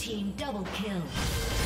team double kill.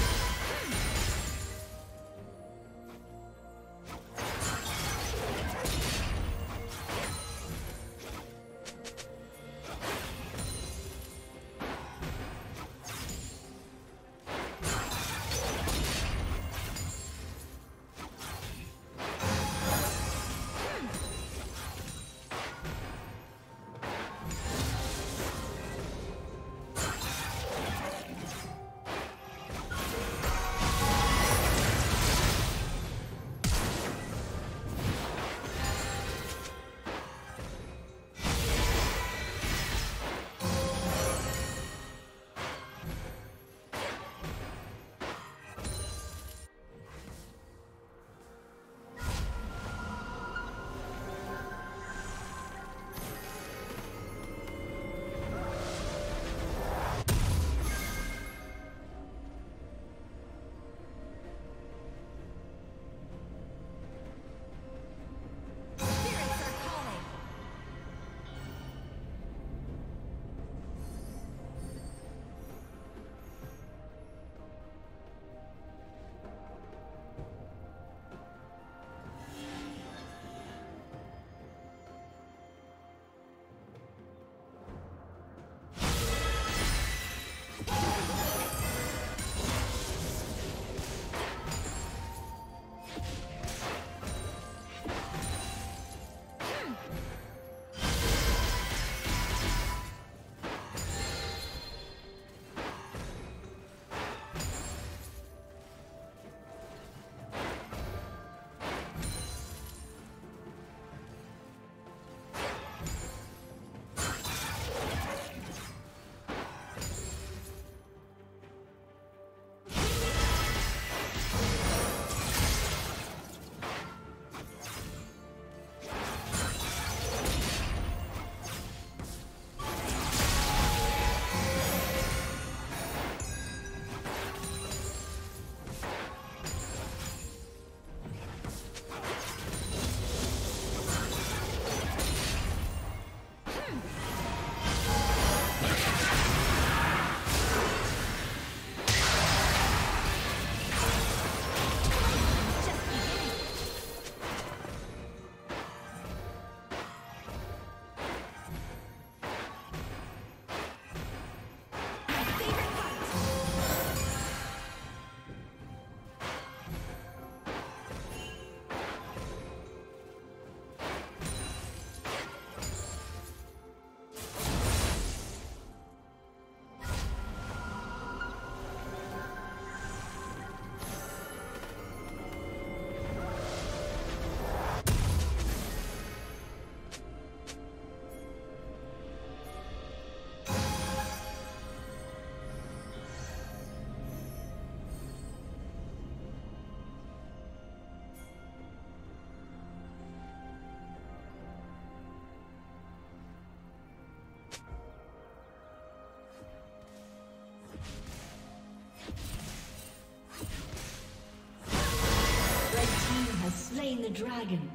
Slain the dragon.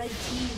Red team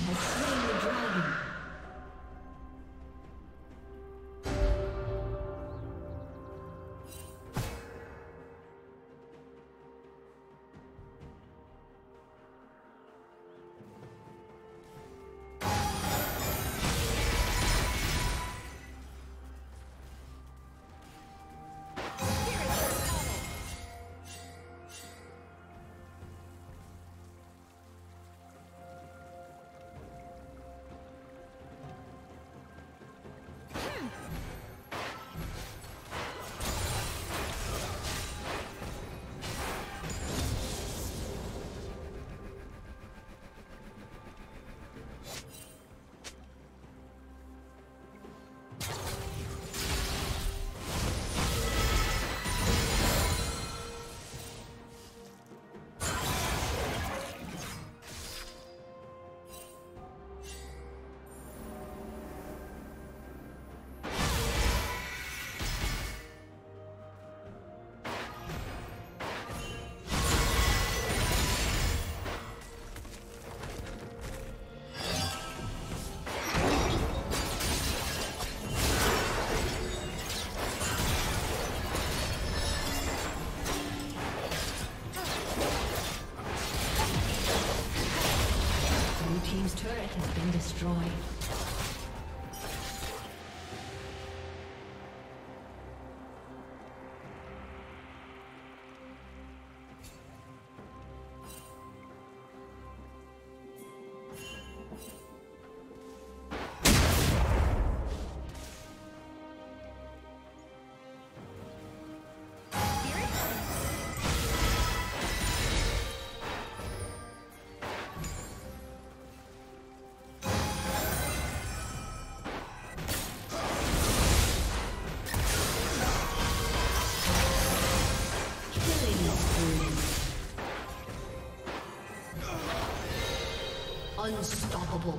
destroyed. Unstoppable.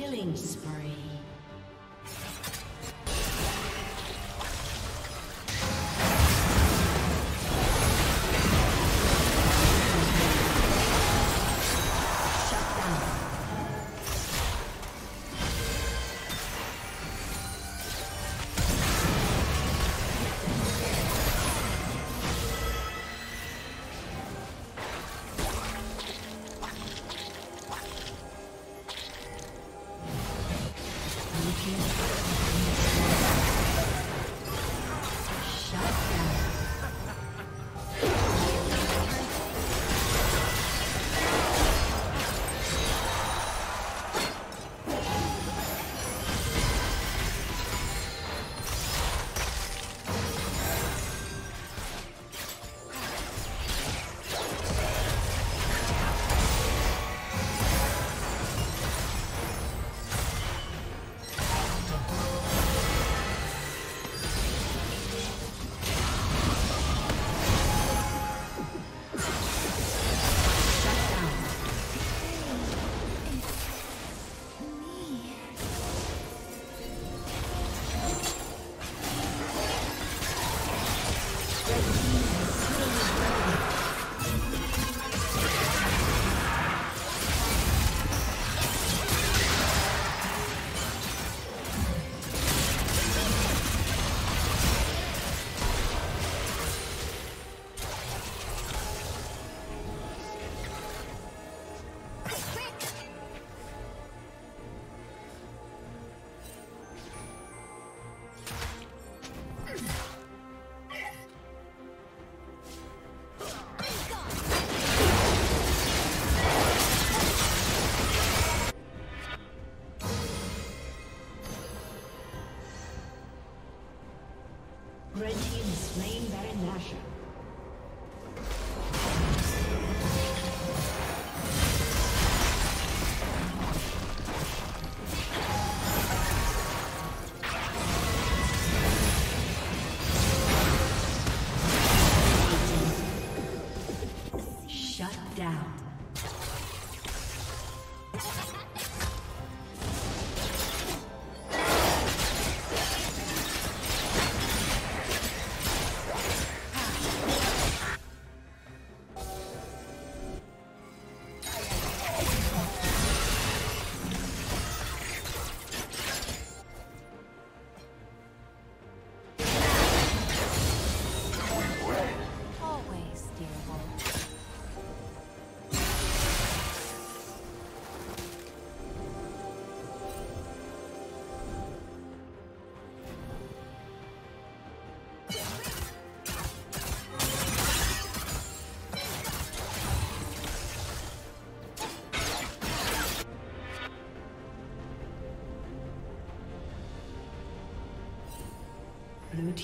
Killing spree.